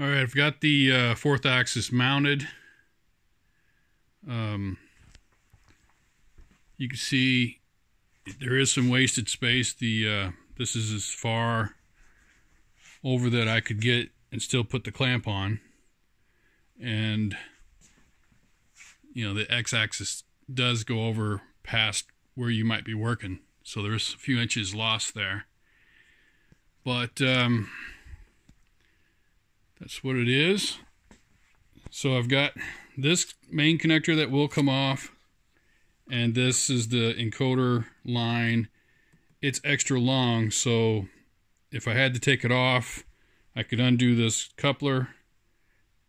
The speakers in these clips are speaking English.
All right, I've got the uh, fourth axis mounted. Um, you can see there is some wasted space. The uh, this is as far over that I could get and still put the clamp on, and you know the x-axis does go over past where you might be working, so there's a few inches lost there. But um, that's what it is. So I've got this main connector that will come off and this is the encoder line. It's extra long, so if I had to take it off, I could undo this coupler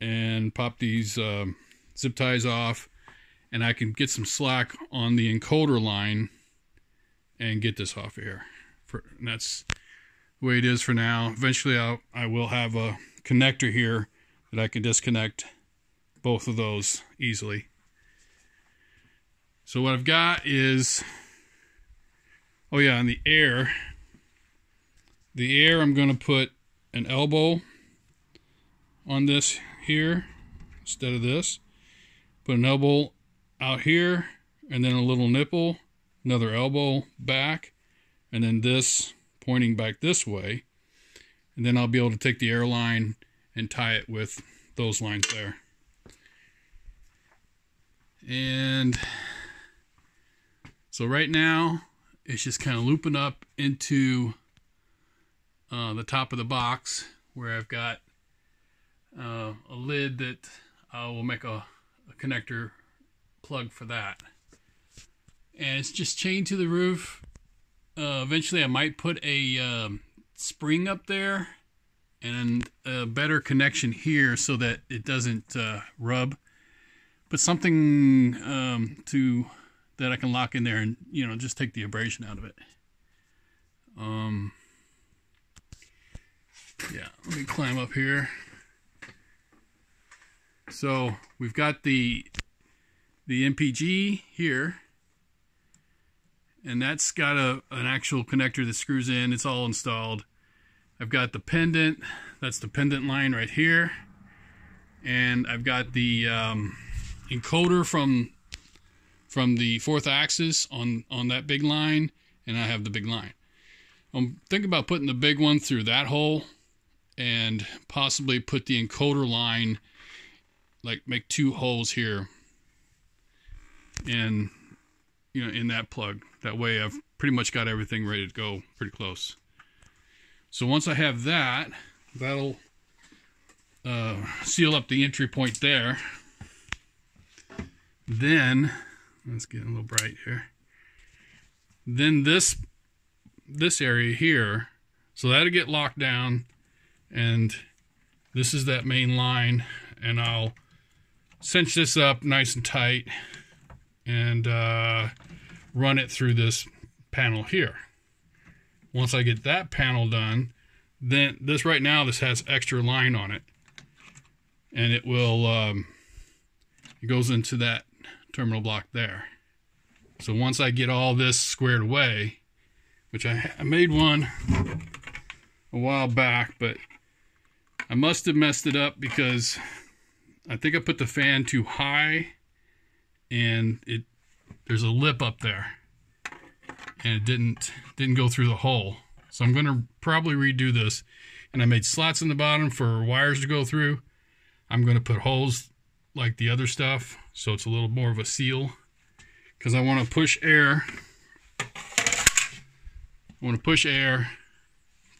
and pop these um, zip ties off and I can get some slack on the encoder line and get this off of here. For, that's the way it is for now. Eventually I'll, I will have a connector here that I can disconnect both of those easily. So what I've got is, oh yeah, on the air, the air I'm going to put an elbow on this here instead of this. Put an elbow out here and then a little nipple, another elbow back, and then this pointing back this way and then I'll be able to take the airline and tie it with those lines there. And so right now it's just kind of looping up into uh, the top of the box where I've got uh, a lid that I will make a, a connector plug for that. And it's just chained to the roof. Uh, eventually I might put a um, spring up there and a better connection here so that it doesn't uh, rub. But something um, to that I can lock in there and you know just take the abrasion out of it. Um, yeah, let me climb up here. So we've got the the MPG here and that's got a an actual connector that screws in. It's all installed. I've got the pendant. That's the pendant line right here. And I've got the um, encoder from from the fourth axis on on that big line, and I have the big line. I'm thinking about putting the big one through that hole, and possibly put the encoder line, like make two holes here, and you know in that plug. That way I've pretty much got everything ready to go pretty close. So once I have that, that'll uh, seal up the entry point there. Then, let's get a little bright here. Then this this area here, so that'll get locked down, and this is that main line, and I'll cinch this up nice and tight, and uh, run it through this panel here. Once I get that panel done, then this right now, this has extra line on it. And it will, um, it goes into that terminal block there. So once I get all this squared away, which I, I made one a while back, but I must have messed it up because I think I put the fan too high and it there's a lip up there and it didn't didn't go through the hole. So I'm going to probably redo this. And I made slots in the bottom for wires to go through. I'm going to put holes like the other stuff so it's a little more of a seal because I want to push air I want to push air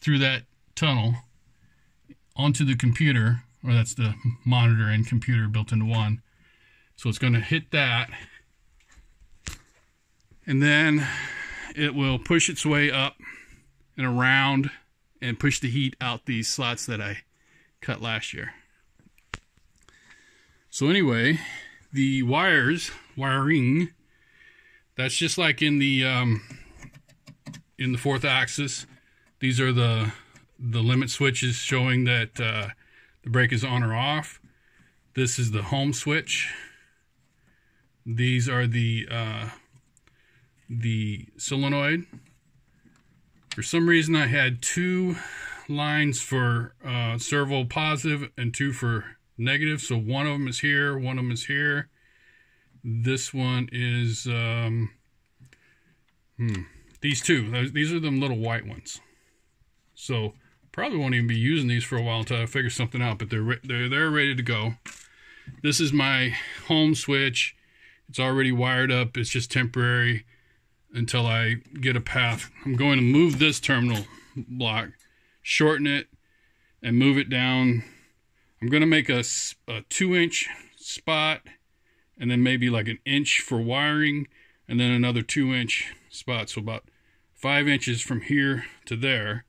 through that tunnel onto the computer or that's the monitor and computer built into one so it's going to hit that and then it will push its way up and around and push the heat out these slots that I cut last year. So anyway, the wires, wiring, that's just like in the um, in the fourth axis. These are the the limit switches showing that uh, the brake is on or off. This is the home switch. These are the uh, the solenoid. For some reason I had two lines for uh, servo positive and two for negative. So one of them is here, one of them is here. This one is um, hmm, these two. These are them little white ones. So probably won't even be using these for a while until I figure something out. But they're they're they're ready to go. This is my home switch. It's already wired up. It's just temporary until I get a path. I'm going to move this terminal block, shorten it, and move it down. I'm going to make a, a two inch spot and then maybe like an inch for wiring and then another two inch spot. So about five inches from here to there.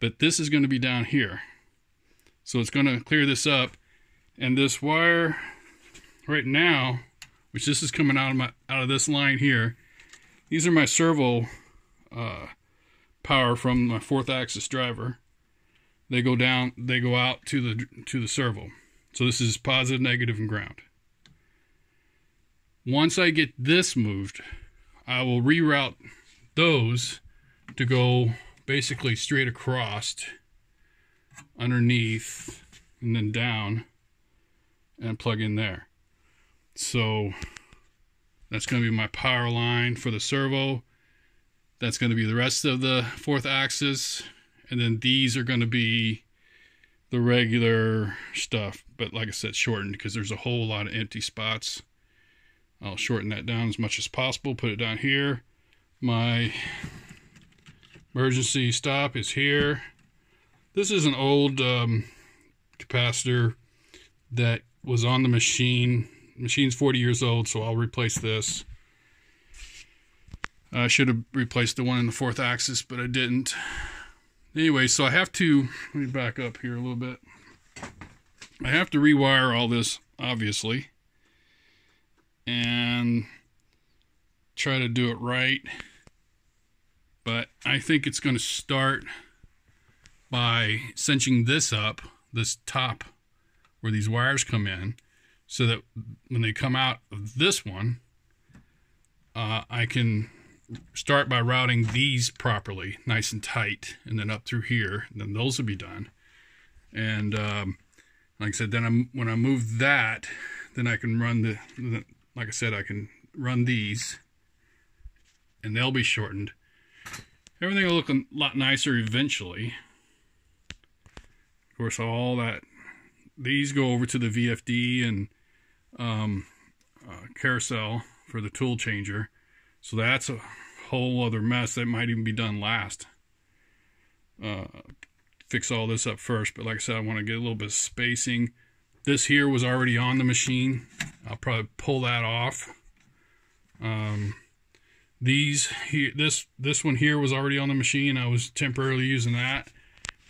But this is going to be down here. So it's going to clear this up. And this wire right now, which this is coming out of my out of this line here, these are my servo uh, power from my fourth axis driver. They go down, they go out to the to the servo. So this is positive, negative, and ground. Once I get this moved, I will reroute those to go basically straight across underneath and then down and plug in there. So that's going to be my power line for the servo. That's going to be the rest of the fourth axis. And then these are going to be the regular stuff. But like I said, shortened because there's a whole lot of empty spots. I'll shorten that down as much as possible. Put it down here. My emergency stop is here. This is an old um, capacitor that was on the machine machine's 40 years old, so I'll replace this. I should have replaced the one in the fourth axis, but I didn't. Anyway, so I have to, let me back up here a little bit. I have to rewire all this, obviously, and try to do it right. But I think it's going to start by cinching this up, this top where these wires come in, so that when they come out of this one, uh, I can start by routing these properly, nice and tight, and then up through here. then those will be done. And um, like I said, then I'm, when I move that, then I can run the, the, like I said, I can run these, and they'll be shortened. Everything will look a lot nicer eventually. Of course, all that these go over to the VFD and um, uh, carousel for the tool changer. So that's a whole other mess that might even be done last. Uh, fix all this up first, but like I said, I want to get a little bit of spacing. This here was already on the machine. I'll probably pull that off. Um, these here, this this one here was already on the machine. I was temporarily using that,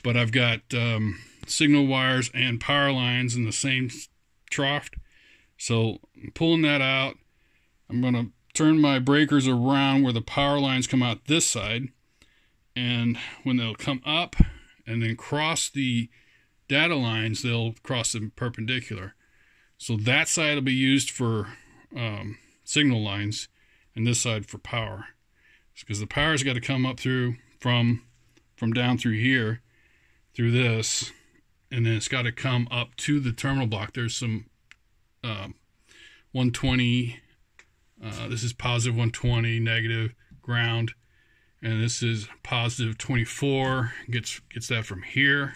but I've got um, signal wires and power lines in the same trough. So I'm pulling that out. I'm going to turn my breakers around where the power lines come out this side. And when they'll come up and then cross the data lines, they'll cross them perpendicular. So that side will be used for um, signal lines and this side for power. Because the power's got to come up through from from down through here through this and then it's got to come up to the terminal block. There's some uh, 120. Uh, this is positive 120, negative ground, and this is positive 24. Gets gets that from here.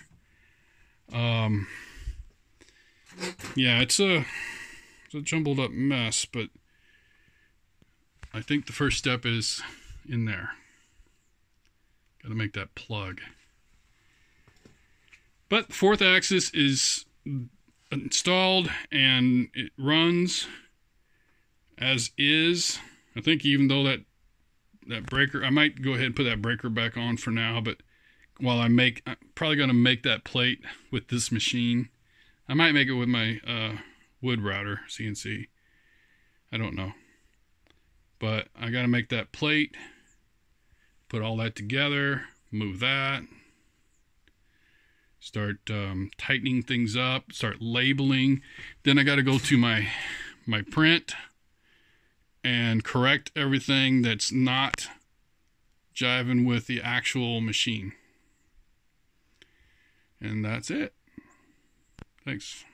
Um, yeah, it's a it's a jumbled up mess, but I think the first step is in there. Got to make that plug. But fourth axis is installed and it runs as is. I think even though that that breaker, I might go ahead and put that breaker back on for now, but while I make, I'm probably going to make that plate with this machine. I might make it with my uh, wood router, CNC. I don't know. But I got to make that plate, put all that together, move that, start um, tightening things up, start labeling. Then I got to go to my my print and correct everything that's not jiving with the actual machine. And that's it. Thanks.